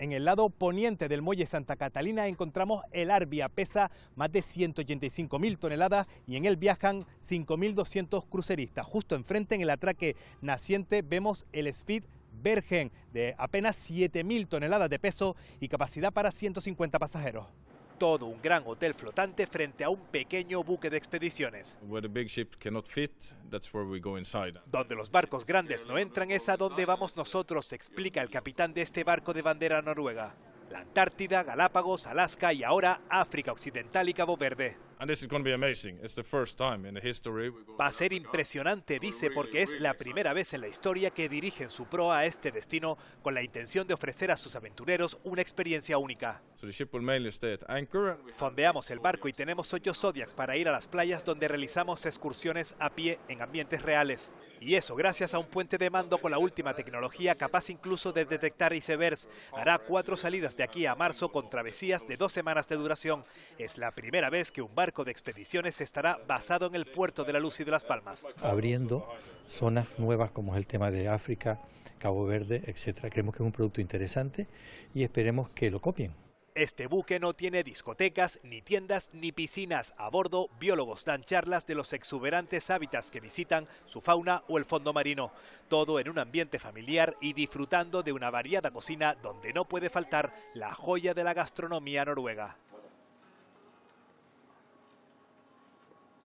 En el lado poniente del muelle Santa Catalina encontramos el Arbia, pesa más de 185.000 toneladas y en él viajan 5.200 cruceristas. Justo enfrente, en el atraque naciente, vemos el Speed Bergen de apenas 7.000 toneladas de peso y capacidad para 150 pasajeros todo un gran hotel flotante frente a un pequeño buque de expediciones. Donde los barcos grandes no entran es a donde vamos nosotros, explica el capitán de este barco de bandera noruega la Antártida, Galápagos, Alaska y ahora África Occidental y Cabo Verde. Va a ser impresionante, dice, porque es la primera vez en la historia que dirigen su proa a este destino con la intención de ofrecer a sus aventureros una experiencia única. Fondeamos el barco y tenemos ocho zodiacs para ir a las playas donde realizamos excursiones a pie en ambientes reales. Y eso gracias a un puente de mando con la última tecnología capaz incluso de detectar icebergs. Hará cuatro salidas de aquí a marzo con travesías de dos semanas de duración. Es la primera vez que un barco de expediciones estará basado en el puerto de la Luz y de Las Palmas. Abriendo zonas nuevas como es el tema de África, Cabo Verde, etcétera. Creemos que es un producto interesante y esperemos que lo copien. Este buque no tiene discotecas, ni tiendas, ni piscinas. A bordo, biólogos dan charlas de los exuberantes hábitats que visitan, su fauna o el fondo marino. Todo en un ambiente familiar y disfrutando de una variada cocina donde no puede faltar la joya de la gastronomía noruega.